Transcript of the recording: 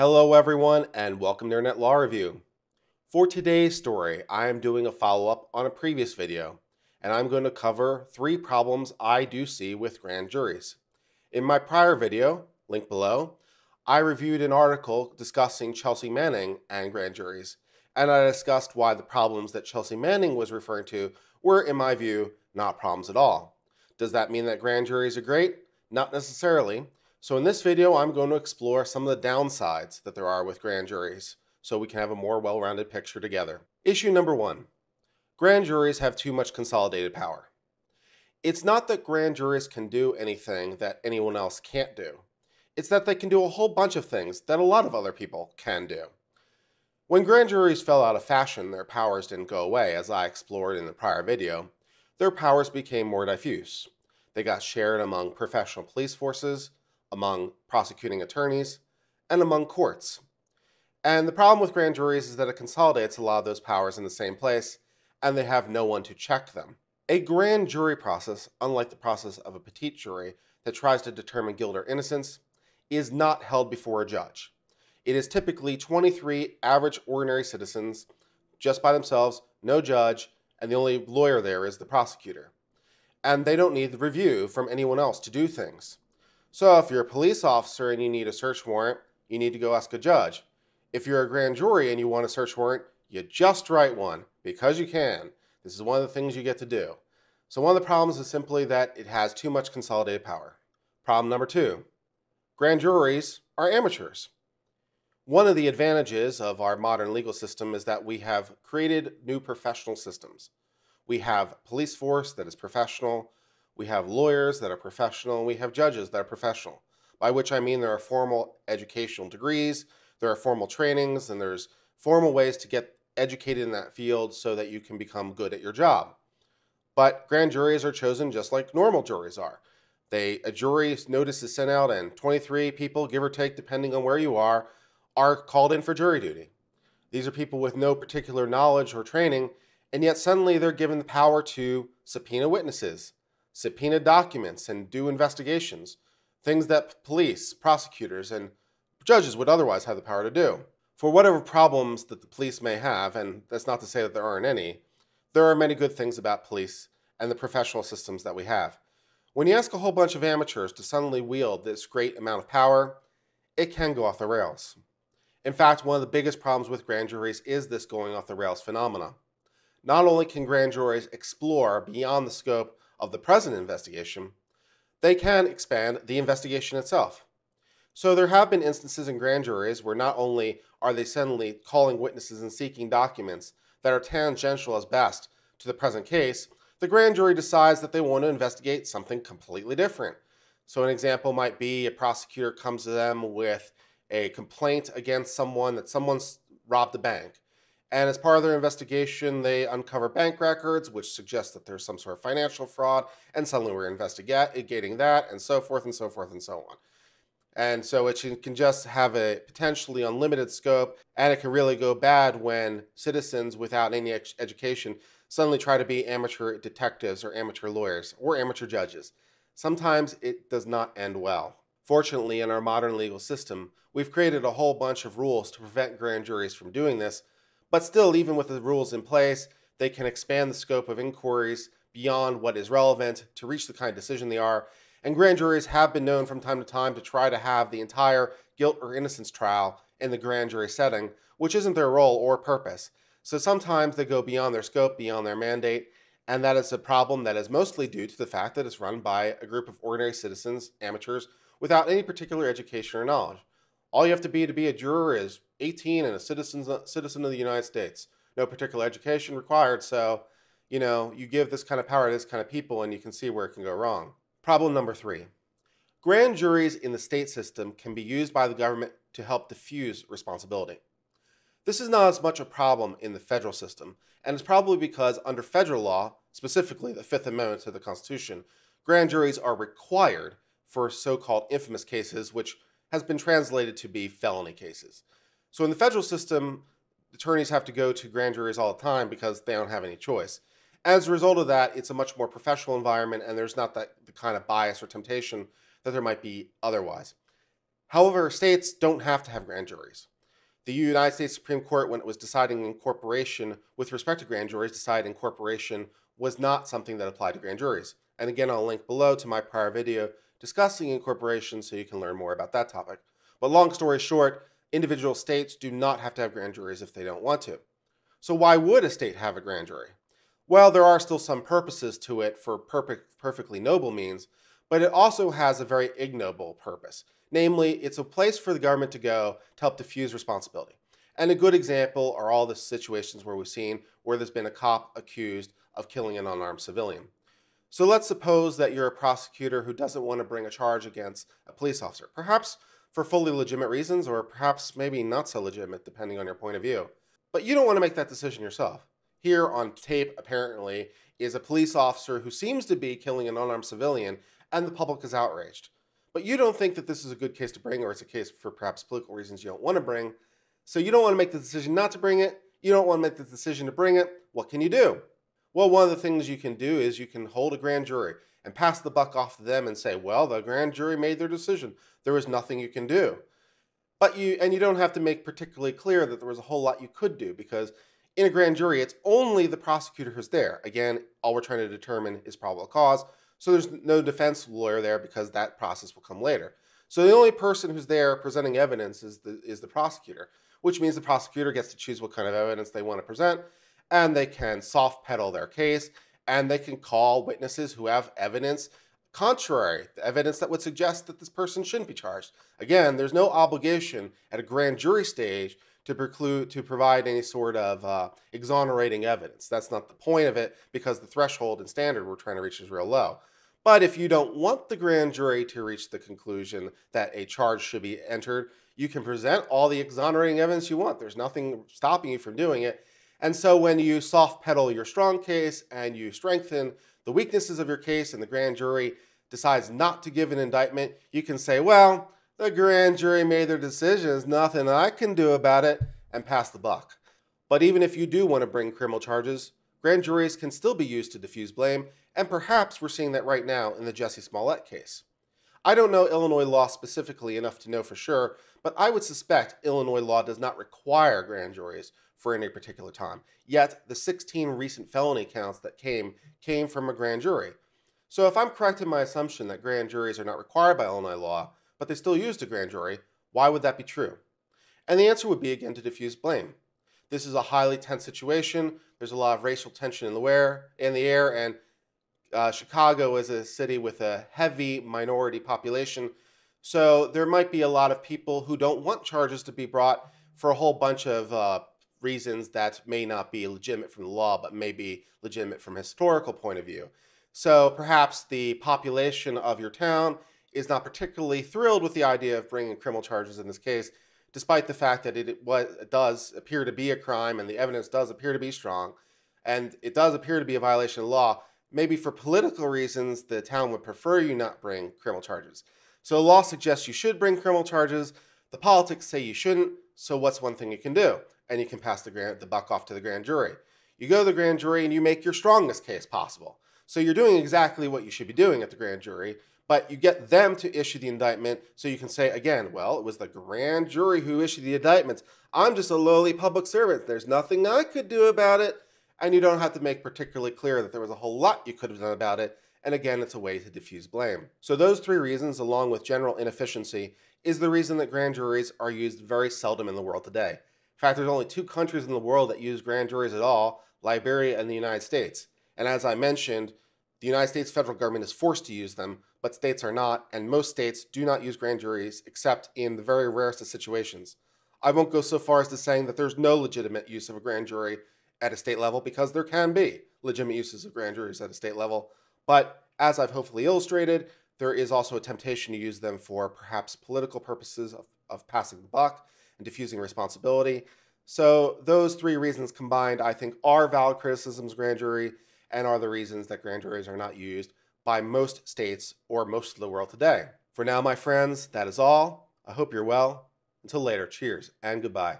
Hello, everyone, and welcome to Internet Law Review. For today's story, I am doing a follow up on a previous video, and I'm going to cover three problems I do see with grand juries. In my prior video, link below, I reviewed an article discussing Chelsea Manning and grand juries, and I discussed why the problems that Chelsea Manning was referring to were, in my view, not problems at all. Does that mean that grand juries are great? Not necessarily. So in this video, I'm going to explore some of the downsides that there are with grand juries so we can have a more well-rounded picture together. Issue number one, grand juries have too much consolidated power. It's not that grand juries can do anything that anyone else can't do. It's that they can do a whole bunch of things that a lot of other people can do. When grand juries fell out of fashion, their powers didn't go away, as I explored in the prior video. Their powers became more diffuse. They got shared among professional police forces, among prosecuting attorneys, and among courts. And the problem with grand juries is that it consolidates a lot of those powers in the same place, and they have no one to check them. A grand jury process, unlike the process of a petit jury that tries to determine guilt or innocence, is not held before a judge. It is typically 23 average ordinary citizens just by themselves, no judge, and the only lawyer there is the prosecutor. And they don't need the review from anyone else to do things. So if you're a police officer and you need a search warrant, you need to go ask a judge. If you're a grand jury and you want a search warrant, you just write one because you can. This is one of the things you get to do. So one of the problems is simply that it has too much consolidated power. Problem number two, grand juries are amateurs. One of the advantages of our modern legal system is that we have created new professional systems. We have police force that is professional, we have lawyers that are professional, and we have judges that are professional, by which I mean there are formal educational degrees, there are formal trainings, and there's formal ways to get educated in that field so that you can become good at your job. But grand juries are chosen just like normal juries are. They a jury notice is sent out and 23 people, give or take, depending on where you are, are called in for jury duty. These are people with no particular knowledge or training, and yet suddenly they're given the power to subpoena witnesses, subpoena documents and do investigations, things that police, prosecutors, and judges would otherwise have the power to do. For whatever problems that the police may have, and that's not to say that there aren't any, there are many good things about police and the professional systems that we have. When you ask a whole bunch of amateurs to suddenly wield this great amount of power, it can go off the rails. In fact, one of the biggest problems with grand juries is this going off the rails phenomena. Not only can grand juries explore beyond the scope of the present investigation, they can expand the investigation itself. So there have been instances in grand juries where not only are they suddenly calling witnesses and seeking documents that are tangential as best to the present case, the grand jury decides that they want to investigate something completely different. So an example might be a prosecutor comes to them with a complaint against someone that someone's robbed a bank. And as part of their investigation, they uncover bank records, which suggest that there's some sort of financial fraud, and suddenly we're investigating that, and so forth and so forth and so on. And so it can just have a potentially unlimited scope, and it can really go bad when citizens without any education suddenly try to be amateur detectives or amateur lawyers or amateur judges. Sometimes it does not end well. Fortunately, in our modern legal system, we've created a whole bunch of rules to prevent grand juries from doing this, but still, even with the rules in place, they can expand the scope of inquiries beyond what is relevant to reach the kind of decision they are. And grand juries have been known from time to time to try to have the entire guilt or innocence trial in the grand jury setting, which isn't their role or purpose. So sometimes they go beyond their scope, beyond their mandate, and that is a problem that is mostly due to the fact that it's run by a group of ordinary citizens, amateurs, without any particular education or knowledge. All you have to be to be a juror is 18 and a citizen uh, citizen of the United States. No particular education required, so you know, you give this kind of power to this kind of people and you can see where it can go wrong. Problem number 3. Grand juries in the state system can be used by the government to help diffuse responsibility. This is not as much a problem in the federal system, and it's probably because under federal law, specifically the Fifth Amendment to the Constitution, grand juries are required for so-called infamous cases, which has been translated to be felony cases. So in the federal system, attorneys have to go to grand juries all the time because they don't have any choice. As a result of that, it's a much more professional environment and there's not that the kind of bias or temptation that there might be otherwise. However, states don't have to have grand juries. The United States Supreme Court, when it was deciding incorporation with respect to grand juries, decided incorporation was not something that applied to grand juries. And again, I'll link below to my prior video discussing incorporation so you can learn more about that topic. But long story short, individual states do not have to have grand juries if they don't want to. So why would a state have a grand jury? Well, there are still some purposes to it for perfect, perfectly noble means, but it also has a very ignoble purpose. Namely, it's a place for the government to go to help diffuse responsibility. And a good example are all the situations where we've seen where there's been a cop accused of killing an unarmed civilian. So let's suppose that you're a prosecutor who doesn't want to bring a charge against a police officer, perhaps for fully legitimate reasons, or perhaps maybe not so legitimate, depending on your point of view. But you don't want to make that decision yourself. Here on tape, apparently, is a police officer who seems to be killing an unarmed civilian, and the public is outraged. But you don't think that this is a good case to bring, or it's a case for perhaps political reasons you don't want to bring. So you don't want to make the decision not to bring it. You don't want to make the decision to bring it. What can you do? Well, one of the things you can do is you can hold a grand jury and pass the buck off to them and say, well, the grand jury made their decision. There was nothing you can do. But you, and you don't have to make particularly clear that there was a whole lot you could do because in a grand jury, it's only the prosecutor who's there. Again, all we're trying to determine is probable cause. So there's no defense lawyer there because that process will come later. So the only person who's there presenting evidence is the, is the prosecutor, which means the prosecutor gets to choose what kind of evidence they want to present and they can soft pedal their case and they can call witnesses who have evidence contrary, evidence that would suggest that this person shouldn't be charged. Again, there's no obligation at a grand jury stage to preclude to provide any sort of uh, exonerating evidence. That's not the point of it because the threshold and standard we're trying to reach is real low. But if you don't want the grand jury to reach the conclusion that a charge should be entered, you can present all the exonerating evidence you want. There's nothing stopping you from doing it. And so when you soft pedal your strong case and you strengthen the weaknesses of your case and the grand jury decides not to give an indictment, you can say, well, the grand jury made their decisions, nothing I can do about it and pass the buck. But even if you do want to bring criminal charges, grand juries can still be used to diffuse blame, and perhaps we're seeing that right now in the Jussie Smollett case. I don't know Illinois law specifically enough to know for sure, but I would suspect Illinois law does not require grand juries for any particular time. Yet the 16 recent felony counts that came came from a grand jury. So if I'm correct in my assumption that grand juries are not required by Illinois law, but they still used a grand jury, why would that be true? And the answer would be again to diffuse blame. This is a highly tense situation. There's a lot of racial tension in the air, in the air, and uh, Chicago is a city with a heavy minority population. So there might be a lot of people who don't want charges to be brought for a whole bunch of uh, reasons that may not be legitimate from the law, but may be legitimate from a historical point of view. So perhaps the population of your town is not particularly thrilled with the idea of bringing criminal charges in this case, despite the fact that it, it does appear to be a crime and the evidence does appear to be strong, and it does appear to be a violation of law. Maybe for political reasons, the town would prefer you not bring criminal charges. So the law suggests you should bring criminal charges. The politics say you shouldn't. So what's one thing you can do? And you can pass the, grand, the buck off to the grand jury. You go to the grand jury and you make your strongest case possible. So you're doing exactly what you should be doing at the grand jury, but you get them to issue the indictment so you can say again, well, it was the grand jury who issued the indictments. I'm just a lowly public servant. There's nothing I could do about it. And you don't have to make particularly clear that there was a whole lot you could have done about it. And again, it's a way to diffuse blame. So those three reasons, along with general inefficiency, is the reason that grand juries are used very seldom in the world today. In fact, there's only two countries in the world that use grand juries at all Liberia and the United States. And as I mentioned, the United States federal government is forced to use them, but states are not, and most states do not use grand juries except in the very rarest of situations. I won't go so far as to saying that there's no legitimate use of a grand jury at a state level because there can be legitimate uses of grand juries at a state level. But as I've hopefully illustrated, there is also a temptation to use them for perhaps political purposes of, of passing the buck and diffusing responsibility. So those three reasons combined, I think, are valid criticisms of grand jury and are the reasons that grand juries are not used by most states or most of the world today. For now, my friends, that is all. I hope you're well. Until later, cheers and goodbye.